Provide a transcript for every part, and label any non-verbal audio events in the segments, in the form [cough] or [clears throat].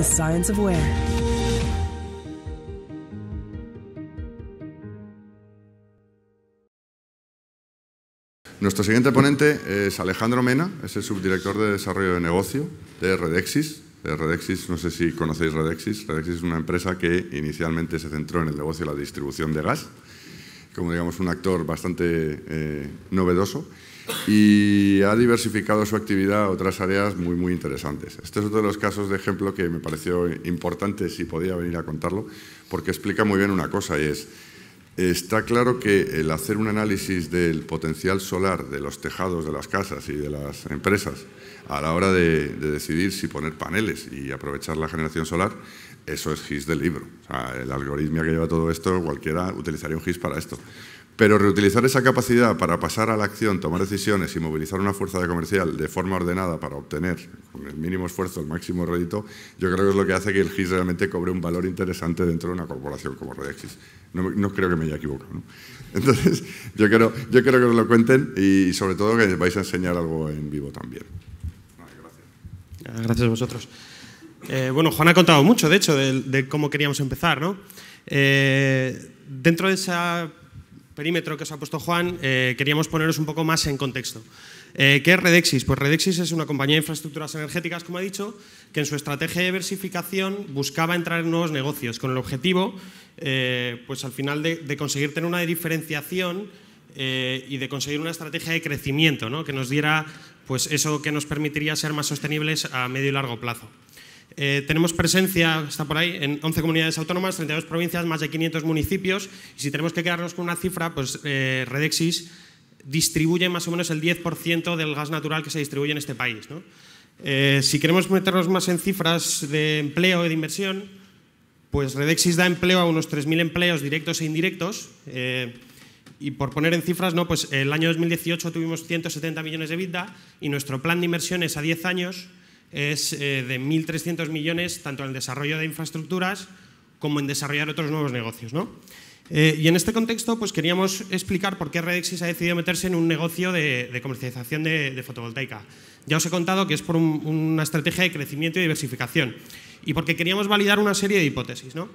the science of where. Nuestro siguiente ponente es Alejandro Mena, es el subdirector de desarrollo de negocio de Redexis. De Redexis, no sé si conocéis Redexis. Redexis es una empresa que inicialmente se centró en el negocio de la distribución de gas, como digamos un actor bastante eh, novedoso y ha diversificado su actividad a otras áreas muy, muy interesantes. Este es otro de los casos de ejemplo que me pareció importante si podía venir a contarlo, porque explica muy bien una cosa y es Está claro que el hacer un análisis del potencial solar de los tejados de las casas y de las empresas a la hora de, decidir si poner paneles y aprovechar la generación solar, eso es GIS del libro. el algoritmo que lleva todo esto, cualquiera utilizaría un GIS para esto. Pero reutilizar esa capacidad para pasar a la acción, tomar decisiones y movilizar una fuerza de comercial de forma ordenada para obtener con el mínimo esfuerzo el máximo rédito, yo creo que es lo que hace que el GIS realmente cobre un valor interesante dentro de una corporación como Redexis. No, no creo que me haya equivocado. [laughs] Entonces, yo quiero, yo quiero que os lo cuenten y sobre todo que vais a enseñar algo en vivo también. gracias. Gracias a vosotros. Eh, bueno, Juan ha contado mucho, de hecho, de, cómo queríamos empezar. ¿no? Eh, dentro de esa perímetro que os ha puesto Juan, eh, queríamos poneros un poco más en contexto. Eh, ¿Qué es Redexis? Pues Redexis es una compañía de infraestructuras energéticas, como ha dicho, que en su estrategia de diversificación buscaba entrar en nuevos negocios con el objetivo, eh, pues al final, de, conseguir tener una diferenciación y de conseguir una estrategia de crecimiento ¿no? que nos diera pues eso que nos permitiría ser más sostenibles a medio y largo plazo. Eh, tenemos presencia, está por ahí, en 11 comunidades autónomas, 32 provincias, más de 500 municipios. Y si tenemos que quedarnos con una cifra, pues eh, Redexis distribuye más o menos el 10% del gas natural que se distribuye en este país. Eh, si queremos meternos más en cifras de empleo y de inversión, pues Redexis da empleo a unos 3.000 empleos directos e indirectos. y por poner en cifras, ¿no? pues el año 2018 tuvimos 170 millones de vida y nuestro plan de inversiones a 10 años es eh, de 1.300 millones tanto en el desarrollo de infraestructuras como en desarrollar otros nuevos negocios. ¿no? Eh, y en este contexto pues queríamos explicar por qué Redexis ha decidido meterse en un negocio de, comercialización de, fotovoltaica. Ya os he contado que es por una estrategia de crecimiento y diversificación y porque queríamos validar una serie de hipótesis. ¿no?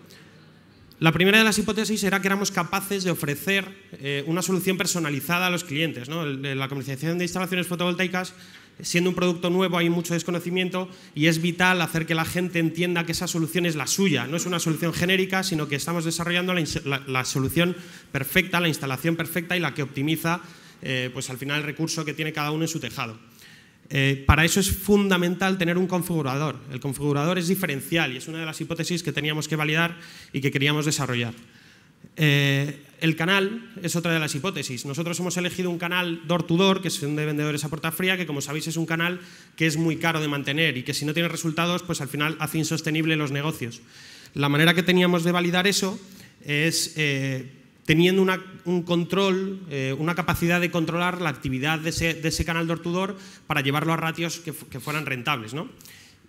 La primera de las hipótesis era que éramos capaces de ofrecer eh, una solución personalizada a los clientes. ¿no? La comercialización de instalaciones fotovoltaicas siendo un producto nuevo hay mucho desconocimiento y es vital hacer que la gente entienda que esa solución es la suya, no es una solución genérica, sino que estamos desarrollando la, solución perfecta, la instalación perfecta y la que optimiza eh, pues al final el recurso que tiene cada uno en su tejado. Eh, para eso es fundamental tener un configurador. El configurador es diferencial y es una de las hipótesis que teníamos que validar y que queríamos desarrollar. Eh, el canal es otra de las hipótesis. Nosotros hemos elegido un canal door-to-door, que son de vendedores a puerta fría, que como sabéis es un canal que es muy caro de mantener y que si no tiene resultados, pues al final hace insostenible los negocios. La manera que teníamos de validar eso es eh, teniendo un control, eh, una capacidad de controlar la actividad de ese, canal door-to-door para llevarlo a ratios que, fueran rentables. ¿no?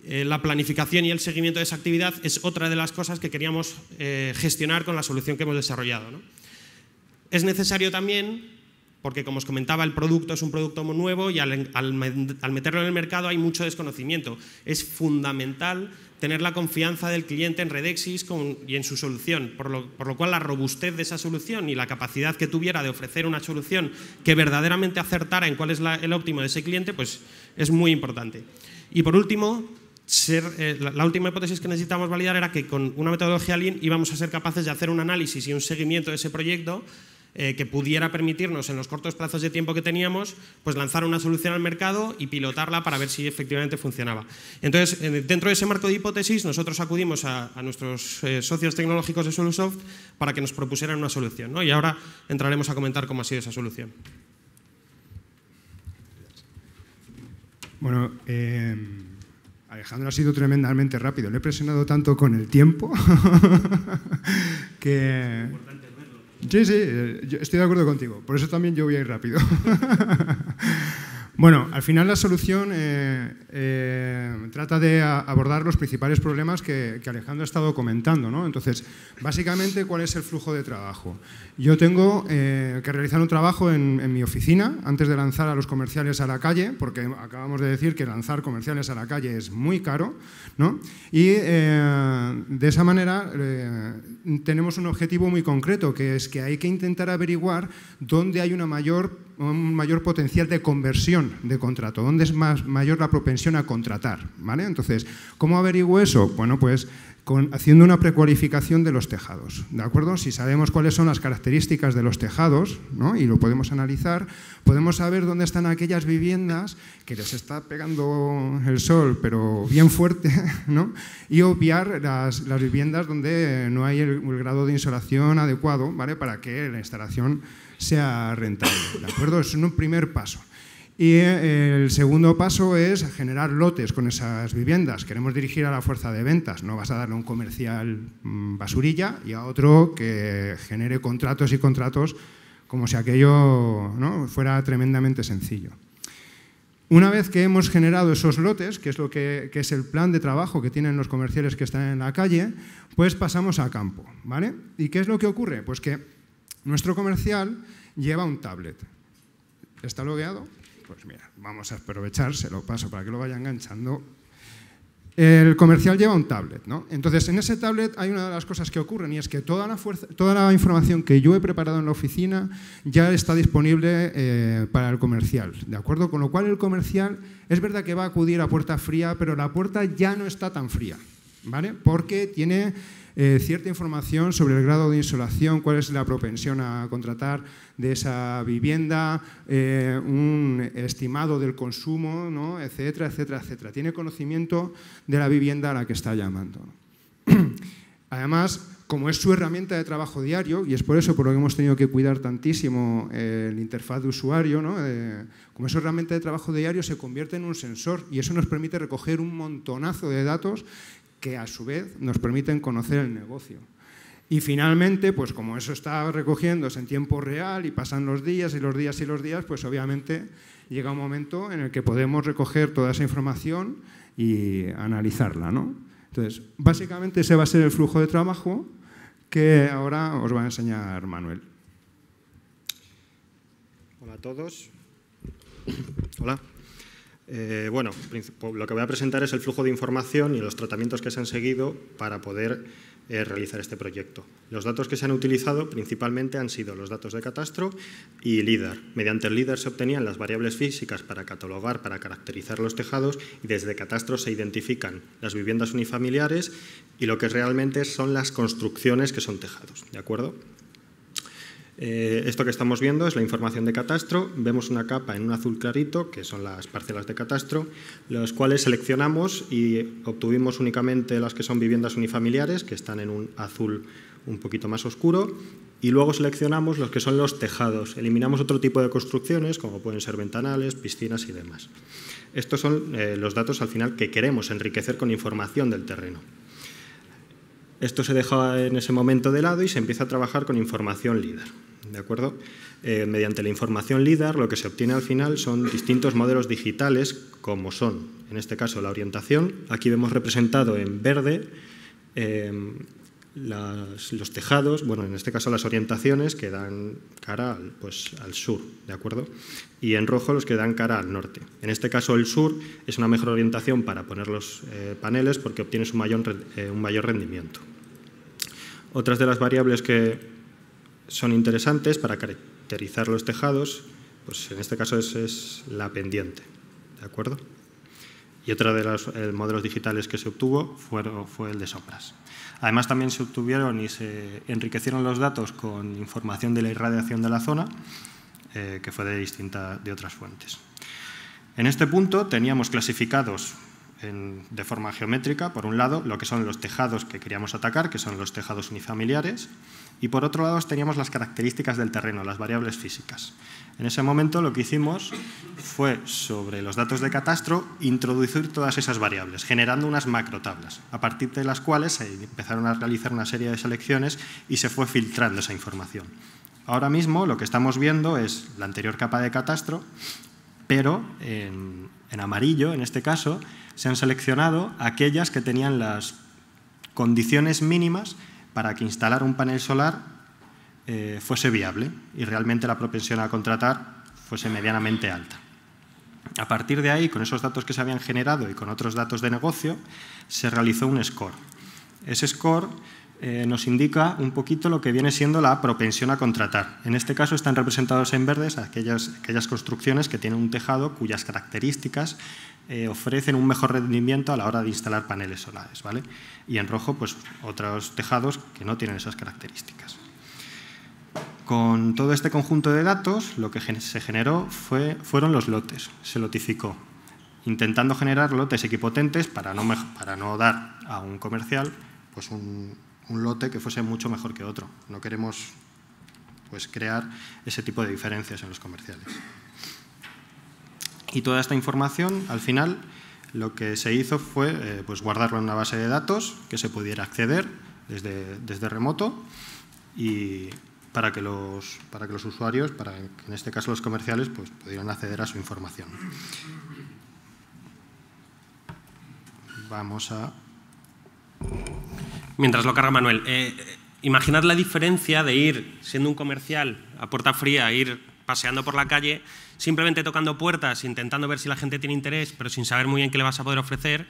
Eh, la planificación y el seguimiento de esa actividad es otra de las cosas que queríamos gestionar con la solución que hemos desarrollado. Es necesario también, porque como os comentaba, el producto es un producto nuevo y al, meterlo en el mercado hay mucho desconocimiento. Es fundamental tener la confianza del cliente en Redexis y en su solución, por lo, cual la robustez de esa solución y la capacidad que tuviera de ofrecer una solución que verdaderamente acertara en cuál es el óptimo de ese cliente, pues es muy importante. Y por último, eh, la, última hipótesis que necesitábamos validar era que con una metodología Lean íbamos a ser capaces de hacer un análisis y un seguimiento de ese proyecto eh, que pudiera permitirnos en los cortos plazos de tiempo que teníamos, pues lanzar una solución al mercado y pilotarla para ver si efectivamente funcionaba. Entonces, eh, dentro de ese marco de hipótesis, nosotros acudimos a, nuestros socios tecnológicos de Solusoft para que nos propusieran una solución. Y ahora entraremos a comentar cómo ha sido esa solución. Bueno, Alejandro ha sido tremendamente rápido. Le he presionado tanto con el tiempo [laughs] que... Sí, sí, estoy de acuerdo contigo. Por eso también yo voy a ir rápido. [laughs] Bueno, al final la solución eh, eh, trata de abordar los principales problemas que, Alejandro ha estado comentando. ¿no? Entonces, básicamente, ¿cuál es el flujo de trabajo? Yo tengo eh, que realizar un trabajo en, en, mi oficina antes de lanzar a los comerciales a la calle, porque acabamos de decir que lanzar comerciales a la calle es muy caro, ¿no? y de esa manera tenemos un objetivo muy concreto, que es que hay que intentar averiguar dónde hay una mayor un mayor potencial de conversión de contrato, dónde es más, mayor la propensión a contratar. ¿vale? Entonces, ¿cómo averiguo eso? Bueno, pues haciendo una precualificación de los tejados. ¿de acuerdo? Si sabemos cuáles son las características de los tejados y lo podemos analizar, podemos saber dónde están aquellas viviendas que les está pegando el sol, pero bien fuerte, [laughs] ¿no? y obviar las, viviendas donde no hay el, el grado de insolación adecuado ¿vale? para que la instalación sea rentable. ¿De acuerdo? Es un primer paso. Y eh, el segundo paso es generar lotes con esas viviendas. Queremos dirigir a la fuerza de ventas. No vas a darle a un comercial mm, basurilla y a otro que genere contratos y contratos como si aquello ¿no? fuera tremendamente sencillo. Una vez que hemos generado esos lotes, que es, lo que, es el plan de trabajo que tienen los comerciales que están en la calle, pues pasamos a campo. ¿vale? ¿Y qué es lo que ocurre? Pues que nuestro comercial lleva un tablet. ¿Está logueado? Pues mira, vamos a aprovechar, se lo paso para que lo vaya enganchando. El comercial lleva un tablet, ¿no? Entonces, en ese tablet hay una de las cosas que ocurren y es que toda la, toda la información que yo he preparado en la oficina ya está disponible eh, para el comercial, ¿de acuerdo? Con lo cual el comercial es verdad que va a acudir a puerta fría, pero la puerta ya no está tan fría, ¿vale? Porque tiene eh, cierta información sobre el grado de insolación, cuál es la propensión a contratar de esa vivienda, eh, un estimado del consumo, ¿no? etcétera, etcétera, etcétera. Tiene conocimiento de la vivienda a la que está llamando. [clears throat] Además, como es su herramienta de trabajo diario, y es por eso por lo que hemos tenido que cuidar tantísimo eh, el interfaz de usuario, ¿no? como es su herramienta de trabajo diario, se convierte en un sensor y eso nos permite recoger un montonazo de datos que a su vez nos permiten conocer el negocio. Y finalmente, pues como eso está recogiéndose en tiempo real y pasan los días y los días y los días, pues obviamente llega un momento en el que podemos recoger toda esa información y analizarla. ¿no? Entonces, básicamente ese va a ser el flujo de trabajo que ahora os va a enseñar Manuel. Hola a todos. Hola. Eh, bueno, lo que voy a presentar es el flujo de información y los tratamientos que se han seguido para poder eh, realizar este proyecto. Los datos que se han utilizado principalmente han sido los datos de catastro y LIDAR. Mediante el LIDAR se obtenían las variables físicas para catalogar, para caracterizar los tejados y desde catastro se identifican las viviendas unifamiliares y lo que realmente son las construcciones que son tejados. ¿De acuerdo? Eh, esto que estamos viendo es la información de catastro. Vemos una capa en un azul clarito, que son las parcelas de catastro, los cuales seleccionamos y obtuvimos únicamente las que son viviendas unifamiliares, que están en un azul un poquito más oscuro, y luego seleccionamos los que son los tejados. Eliminamos otro tipo de construcciones, como pueden ser ventanales, piscinas y demás. Estos son eh, los datos al final que queremos enriquecer con información del terreno. Esto se deja en ese momento de lado y se empieza a trabajar con información LIDAR. ¿De acuerdo? Eh, mediante la información LIDAR lo que se obtiene al final son distintos modelos digitales como son, en este caso, la orientación. Aquí vemos representado en verde eh, los tejados, bueno, en este caso las orientaciones que dan cara al, pues, al sur, ¿de acuerdo? Y en rojo los que dan cara al norte. En este caso el sur es una mejor orientación para poner los eh, paneles porque obtienes un mayor, un mayor rendimiento. Otras de las variables que, son interesantes para caracterizar los tejados, pues en este caso es, la pendiente, ¿de acuerdo? Y otro de los eh, modelos digitales que se obtuvo fue, el de sombras. Además también se obtuvieron y se enriquecieron los datos con información de la irradiación de la zona, eh, que fue de, distinta, de otras fuentes. En este punto teníamos clasificados de forma geométrica, por un lado, lo que son los tejados que queríamos atacar, que son los tejados unifamiliares, y por otro lado teníamos las características del terreno, las variables físicas. En ese momento lo que hicimos fue, sobre los datos de catastro, introducir todas esas variables, generando unas macrotablas, a partir de las cuales se empezaron a realizar una serie de selecciones y se fue filtrando esa información. Ahora mismo lo que estamos viendo es la anterior capa de catastro pero en, amarillo, en este caso, se han seleccionado aquellas que tenían las condiciones mínimas para que instalar un panel solar eh, fuese viable y realmente la propensión a contratar fuese medianamente alta. A partir de ahí, con esos datos que se habían generado y con otros datos de negocio, se realizó un score. Ese score eh, nos indica un poquito lo que viene siendo la propensión a contratar. En este caso están representados en verdes aquellas, aquellas construcciones que tienen un tejado cuyas características eh, ofrecen un mejor rendimiento a la hora de instalar paneles solares. ¿vale? Y en rojo, pues otros tejados que no tienen esas características. Con todo este conjunto de datos, lo que se generó fue, fueron los lotes, se lotificó, intentando generar lotes equipotentes para no, para no dar a un comercial pues un, un lote que fuese mucho mejor que otro. No queremos pues, crear ese tipo de diferencias en los comerciales. Y toda esta información, al final, lo que se hizo fue eh, pues guardarlo en una base de datos que se pudiera acceder desde, desde remoto y para que, los, para que los usuarios, para en este caso los comerciales, pues, pudieran acceder a su información. Vamos a Mientras lo carga Manuel, eh, imaginad la diferencia de ir, siendo un comercial, a puerta fría, ir paseando por la calle, simplemente tocando puertas, intentando ver si la gente tiene interés, pero sin saber muy bien qué le vas a poder ofrecer,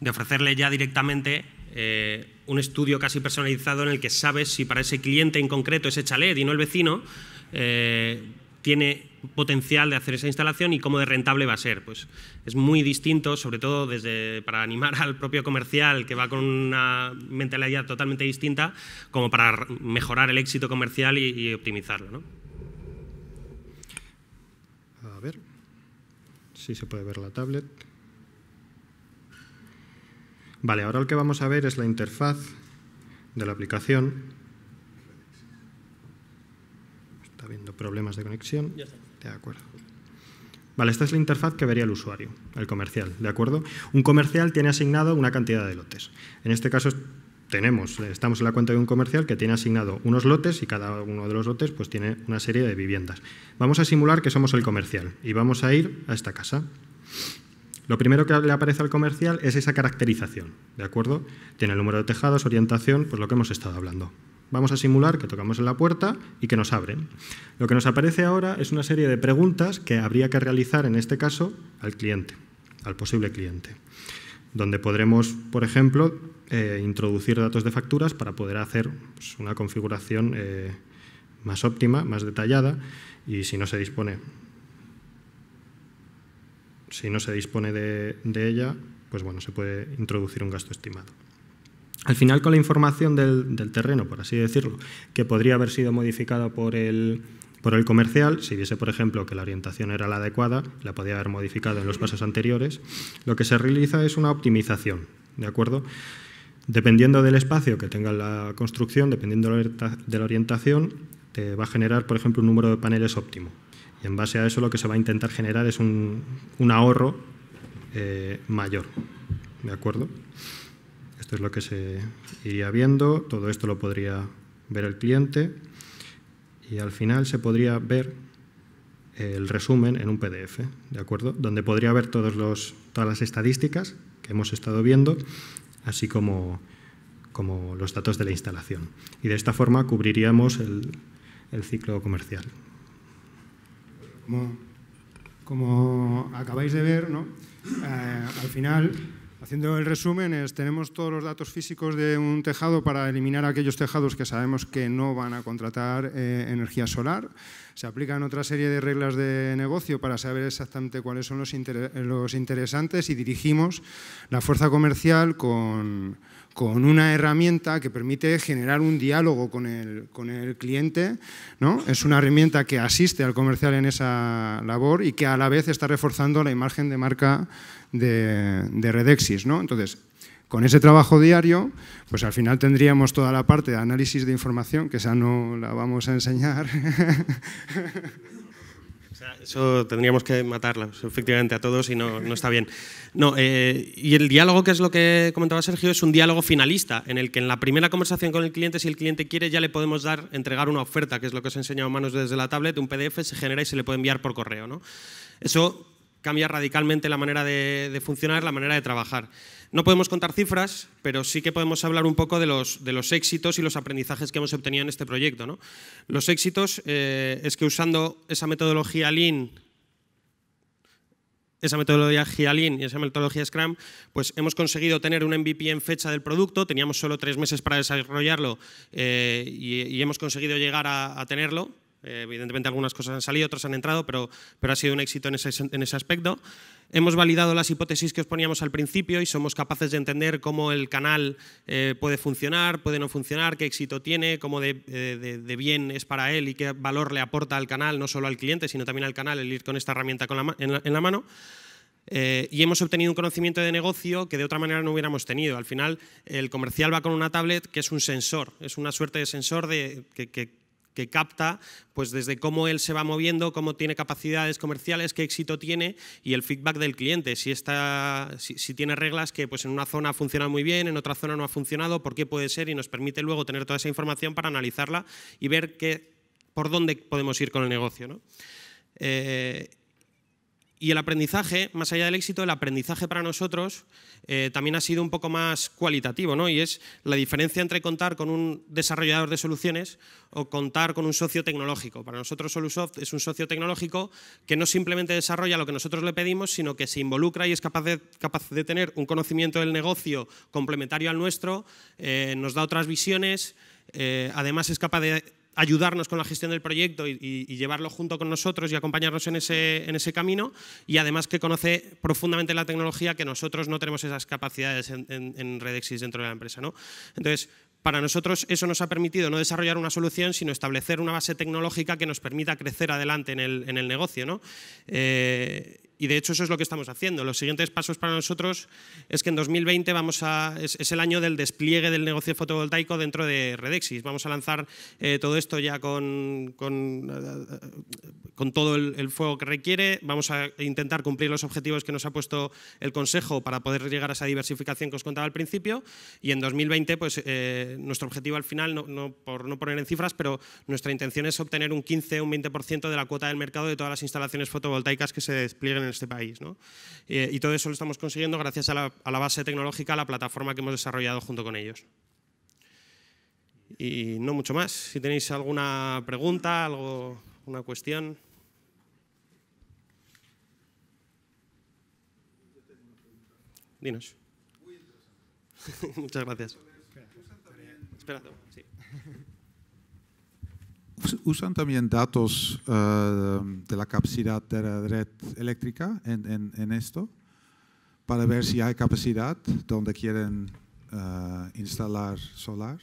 de ofrecerle ya directamente eh, un estudio casi personalizado en el que sabes si para ese cliente en concreto, ese chalet y no el vecino, eh, tiene potencial de hacer esa instalación y cómo de rentable va a ser. Pues es muy distinto, sobre todo desde, para animar al propio comercial que va con una mentalidad totalmente distinta, como para mejorar el éxito comercial y, optimizarlo. ¿no? A ver si se puede ver la tablet. Vale, ahora lo que vamos a ver es la interfaz de la aplicación Está habiendo problemas de conexión. De acuerdo. Vale, esta es la interfaz que vería el usuario, el comercial, ¿de acuerdo? Un comercial tiene asignado una cantidad de lotes. En este caso tenemos, estamos en la cuenta de un comercial que tiene asignado unos lotes y cada uno de los lotes pues tiene una serie de viviendas. Vamos a simular que somos el comercial y vamos a ir a esta casa. Lo primero que le aparece al comercial es esa caracterización, ¿de acuerdo? Tiene el número de tejados, orientación, pues lo que hemos estado hablando. Vamos a simular que tocamos en la puerta y que nos abren. Lo que nos aparece ahora es una serie de preguntas que habría que realizar, en este caso, al cliente, al posible cliente, donde podremos, por ejemplo, eh, introducir datos de facturas para poder hacer pues, una configuración eh, más óptima, más detallada, y si no se dispone, si no se dispone de, de ella, pues bueno, se puede introducir un gasto estimado. Al final, con la información del, terreno, por así decirlo, que podría haber sido modificada por el, por el comercial, si viese, por ejemplo, que la orientación era la adecuada, la podía haber modificado en los pasos anteriores, lo que se realiza es una optimización, ¿de acuerdo? Dependiendo del espacio que tenga la construcción, dependiendo de la orientación, te va a generar, por ejemplo, un número de paneles óptimo. Y en base a eso lo que se va a intentar generar es un, ahorro eh, mayor, ¿de acuerdo? Esto es lo que se iría viendo, todo esto lo podría ver el cliente y al final se podría ver el resumen en un PDF, ¿de acuerdo? Donde podría ver todos los, todas las estadísticas que hemos estado viendo, así como, como los datos de la instalación. Y de esta forma cubriríamos el, ciclo comercial. Como, como, acabáis de ver, ¿no? Eh, al final Haciendo el resumen, tenemos todos los datos físicos de un tejado para eliminar aquellos tejados que sabemos que no van a contratar eh, energía solar. Se aplican otra serie de reglas de negocio para saber exactamente cuáles son los, los interesantes y dirigimos la fuerza comercial con, con una herramienta que permite generar un diálogo con el, con el cliente. ¿no? Es una herramienta que asiste al comercial en esa labor y que a la vez está reforzando la imagen de marca de, Redexis. ¿no? Entonces, con ese trabajo diario, pues al final tendríamos toda la parte de análisis de información, que esa no la vamos a enseñar. [laughs] eso tendríamos que matarla, efectivamente, a todos y no, no está bien. No, eh, y el diálogo, que es lo que comentaba Sergio, es un diálogo finalista, en el que en la primera conversación con el cliente, si el cliente quiere, ya le podemos dar, entregar una oferta, que es lo que os he enseñado a manos desde la tablet, un PDF se genera y se le puede enviar por correo. ¿no? Eso cambia radicalmente la manera de, funcionar, la manera de trabajar. No podemos contar cifras, pero sí que podemos hablar un poco de los, de los éxitos y los aprendizajes que hemos obtenido en este proyecto. ¿no? Los éxitos eh, es que usando esa metodología Lean esa metodología Lean y esa metodología Scrum, pues hemos conseguido tener un MVP en fecha del producto, teníamos solo tres meses para desarrollarlo eh, y, hemos conseguido llegar a, tenerlo. Eh, evidentemente algunas cosas han salido, otras han entrado, pero, pero ha sido un éxito en ese, en ese aspecto. Hemos validado las hipótesis que os poníamos al principio y somos capaces de entender cómo el canal eh, puede funcionar, puede no funcionar, qué éxito tiene, cómo de, bien es para él y qué valor le aporta al canal, no solo al cliente, sino también al canal el ir con esta herramienta en, la, mano. Eh, y hemos obtenido un conocimiento de negocio que de otra manera no hubiéramos tenido. Al final, el comercial va con una tablet que es un sensor, es una suerte de sensor de, que, capta pues desde cómo él se va moviendo, cómo tiene capacidades comerciales, qué éxito tiene y el feedback del cliente. Si, está, si, tiene reglas que pues en una zona funciona muy bien, en otra zona no ha funcionado, por qué puede ser y nos permite luego tener toda esa información para analizarla y ver qué, por dónde podemos ir con el negocio. ¿no? Eh, y el aprendizaje, más allá del éxito, el aprendizaje para nosotros eh, también ha sido un poco más cualitativo, ¿no? y es la diferencia entre contar con un desarrollador de soluciones o contar con un socio tecnológico. Para nosotros Solusoft es un socio tecnológico que no simplemente desarrolla lo que nosotros le pedimos, sino que se involucra y es capaz de, tener un conocimiento del negocio complementario al nuestro, eh, nos da otras visiones, eh, además es capaz de ayudarnos con la gestión del proyecto y, llevarlo junto con nosotros y acompañarnos en ese, en ese, camino y además que conoce profundamente la tecnología que nosotros no tenemos esas capacidades en, Redexis dentro de la empresa. ¿no? Entonces, para nosotros eso nos ha permitido no desarrollar una solución, sino establecer una base tecnológica que nos permita crecer adelante en el, en el negocio. ¿no? Eh, y de hecho eso es lo que estamos haciendo. Los siguientes pasos para nosotros es que en 2020 vamos a, es, el año del despliegue del negocio fotovoltaico dentro de Redexis. Vamos a lanzar eh, todo esto ya con, con, con todo el, fuego que requiere. Vamos a intentar cumplir los objetivos que nos ha puesto el Consejo para poder llegar a esa diversificación que os contaba al principio. Y en 2020, pues eh, nuestro objetivo al final, no, por no poner en cifras, pero nuestra intención es obtener un 15 o un 20% de la cuota del mercado de todas las instalaciones fotovoltaicas que se desplieguen en este país. ¿no? y todo eso lo estamos consiguiendo gracias a la, a la, base tecnológica, a la plataforma que hemos desarrollado junto con ellos. Y no mucho más. Si tenéis alguna pregunta, algo, una cuestión. Dinos. [laughs] Muchas gracias. Espera, sí. [laughs] ¿Usan también datos uh, de la capacidad de la red eléctrica en, esto? Para ver si hay capacidad donde quieren uh, instalar solar.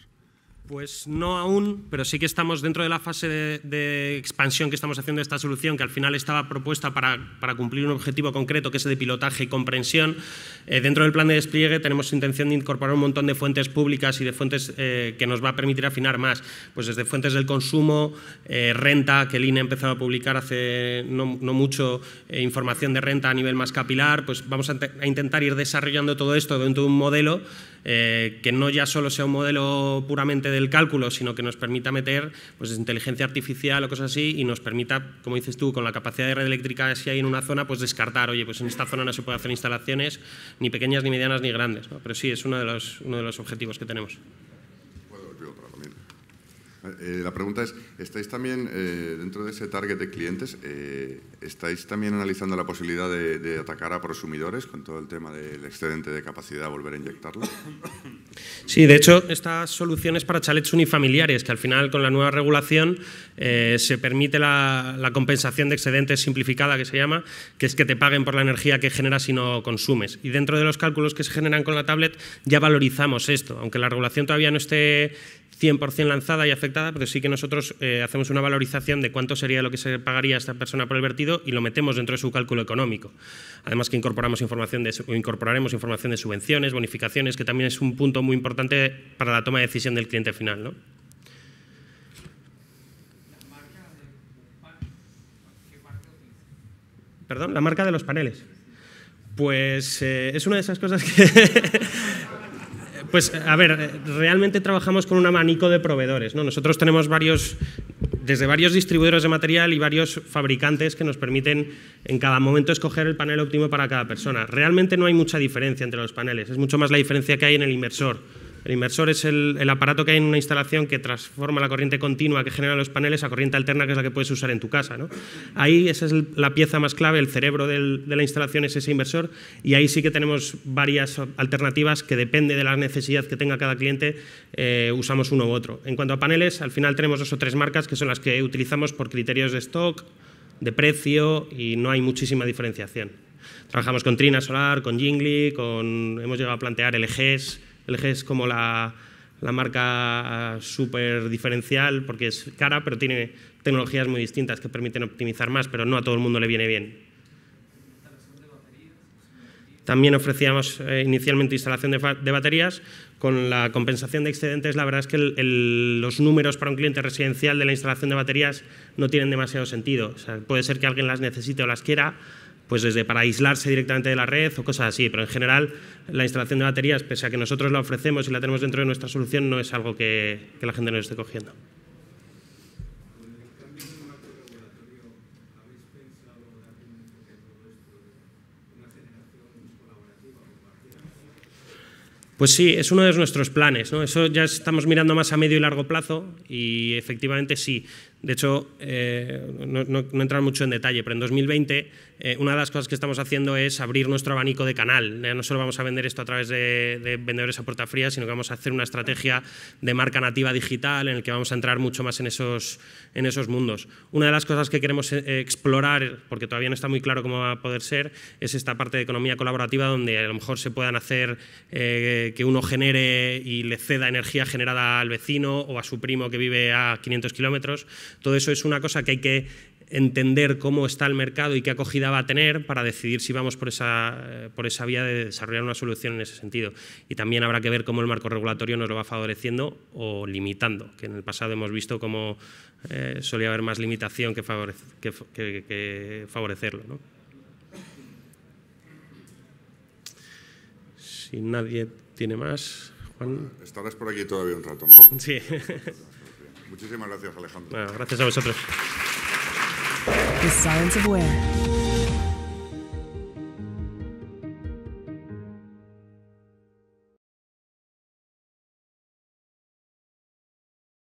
Pues no aún, pero sí que estamos dentro de la fase de, expansión que estamos haciendo de esta solución, que al final estaba propuesta para, cumplir un objetivo concreto, que es el de pilotaje y comprensión. Eh, dentro del plan de despliegue tenemos intención de incorporar un montón de fuentes públicas y de fuentes eh, que nos va a permitir afinar más, pues desde fuentes del consumo, eh, renta, que el INE ha empezado a publicar hace no, mucho información de renta a nivel más capilar, pues vamos a intentar ir desarrollando todo esto dentro de un modelo eh, que no ya solo sea un modelo puramente del cálculo, sino que nos permita meter pues, inteligencia artificial o cosas así y nos permita, como dices tú, con la capacidad de red eléctrica si hay en una zona, pues descartar, oye, pues en esta zona no se puede hacer instalaciones ni pequeñas, ni medianas, ni grandes. Pero sí, es uno de los, uno de los objetivos que tenemos. Eh, la pregunta es, ¿estáis también eh, dentro de ese target de clientes, eh, estáis también analizando la posibilidad de, atacar a prosumidores con todo el tema del excedente de capacidad, volver a inyectarlo? [coughs] Sí, de hecho, estas soluciones para chalets unifamiliares, que al final con la nueva regulación se permite la, la, compensación de excedentes simplificada, que se llama, que es que te paguen por la energía que generas y no consumes. Y dentro de los cálculos que se generan con la tablet ya valorizamos esto, aunque la regulación todavía no esté 100% lanzada y afectada, pero sí que nosotros eh, hacemos una valorización de cuánto sería lo que se pagaría a esta persona por el vertido y lo metemos dentro de su cálculo económico. Además que incorporamos información de, incorporaremos información de subvenciones, bonificaciones, que también es un punto muy importante para la toma de decisión del cliente final. ¿no? Perdón, la marca de los paneles. Pues eh, es una de esas cosas que [laughs] Pues a ver, realmente trabajamos con un abanico de proveedores. ¿no? Nosotros tenemos varios desde varios distribuidores de material y varios fabricantes que nos permiten en cada momento escoger el panel óptimo para cada persona. Realmente no hay mucha diferencia entre los paneles, es mucho más la diferencia que hay en el inversor. El inversor es el, aparato que hay en una instalación que transforma la corriente continua que generan los paneles a corriente alterna, que es la que puedes usar en tu casa. Ahí esa es la pieza más clave, el cerebro de la instalación es ese inversor y ahí sí que tenemos varias alternativas que depende de la necesidad que tenga cada cliente, eh, usamos uno u otro. En cuanto a paneles, al final tenemos dos o tres marcas que son las que utilizamos por criterios de stock, de precio y no hay muchísima diferenciación. Trabajamos con Trina Solar, con Jingli, con, hemos llegado a plantear LGs, LG es como la, marca súper diferencial porque es cara, pero tiene tecnologías muy distintas que permiten optimizar más, pero no a todo el mundo le viene bien. También ofrecíamos eh, inicialmente instalación de, baterías. Con la compensación de excedentes, la verdad es que los números para un cliente residencial de la instalación de baterías no tienen demasiado sentido. puede ser que alguien las necesite o las quiera, pues desde para aislarse directamente de la red o cosas así, pero en general la instalación de baterías, pese a que nosotros la ofrecemos y la tenemos dentro de nuestra solución, no es algo que, la gente nos esté cogiendo. Pues sí, es uno de nuestros planes. ¿no? Eso ya estamos mirando más a medio y largo plazo y efectivamente sí. De hecho, eh, no, no, entrar mucho en detalle, pero en 2020 eh, una de las cosas que estamos haciendo es abrir nuestro abanico de canal. no solo vamos a vender esto a través de, vendedores a puerta fría, sino que vamos a hacer una estrategia de marca nativa digital en el que vamos a entrar mucho más en esos, en esos mundos. Una de las cosas que queremos eh, explorar, porque todavía no está muy claro cómo va a poder ser, es esta parte de economía colaborativa donde a lo mejor se puedan hacer que uno genere y le ceda energía generada al vecino o a su primo que vive a 500 kilómetros todo eso es una cosa que hay que entender cómo está el mercado y qué acogida va a tener para decidir si vamos por esa, eh, por esa vía de desarrollar una solución en ese sentido. Y también habrá que ver cómo el marco regulatorio nos lo va favoreciendo o limitando, que en el pasado hemos visto cómo eh, solía haber más limitación que, favorecerlo. Si nadie tiene más, Juan. Estarás por aquí todavía un rato, ¿no? Sí. Muchísimas gracias, Alejandro. Bueno, gracias a vosotros. The Science of Where.